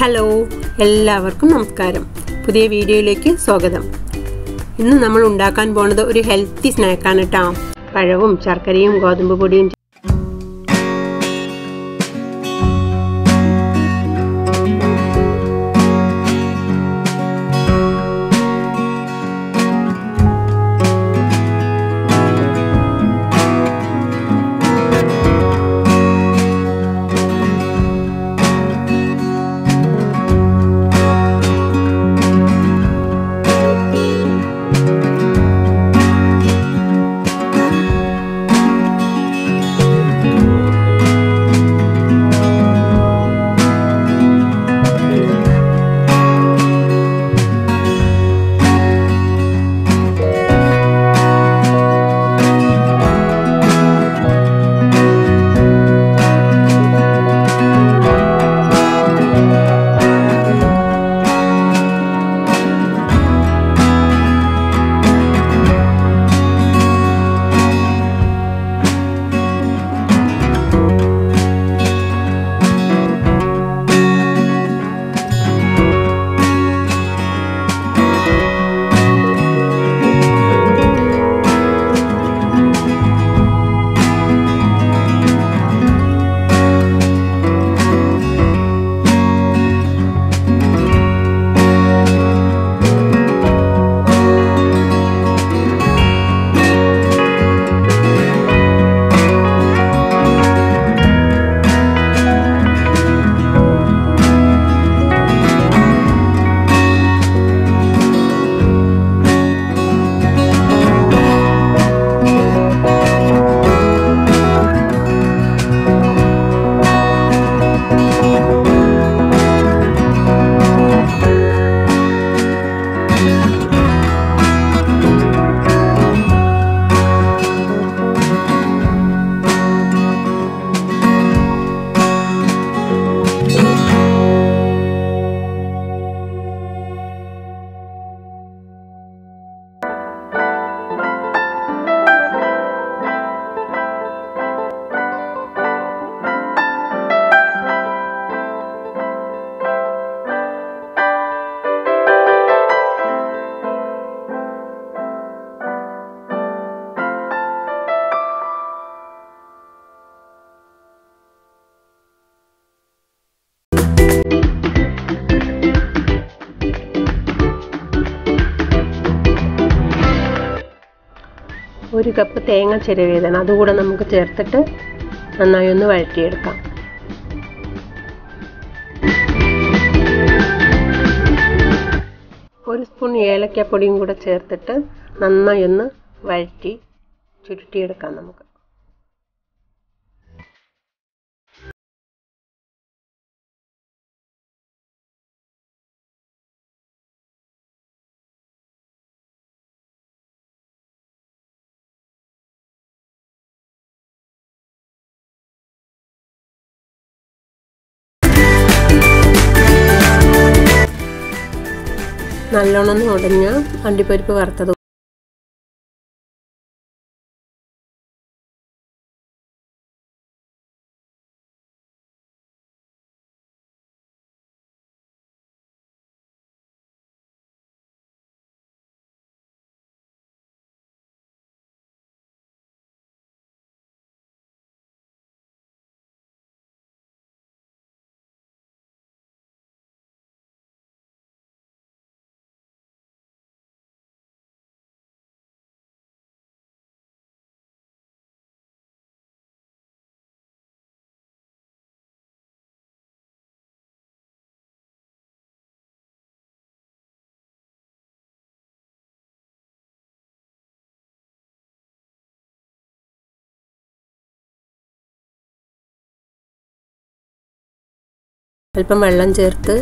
Hello എല്ലാവർക്കും നമസ്കാരം. പുതിയ വീഡിയോയിലേക്ക് സ്വാഗതം. ഇന്ന് നമ്മൾ ഉണ്ടാക്കാൻ പോണത് ഒരു ഹെൽത്തി സ്നാക്കാണ് കേട്ടോ പഴവും ശർക്കരയും ഗോതമ്പ് പൊടിയും ഒരു കപ്പ് തേങ്ങ ചിരവിയതാണ് അതുകൂടെ നമുക്ക് ചേർത്തിട്ട് നന്നായി ഒന്ന് വഴറ്റിയെടുക്കാം. ഒരു സ്പൂൺ ഏലക്കപ്പൊടിയും കൂടെ ചേർത്തിട്ട് നന്നായി ഒന്ന് വഴറ്റി ചുരുട്ടിയെടുക്കാം നമുക്ക്. നല്ലോണം ഉടഞ്ഞ അണ്ടിപ്പരിപ്പ് വറുത്തത് അല്പം വെള്ളം ചേർത്ത്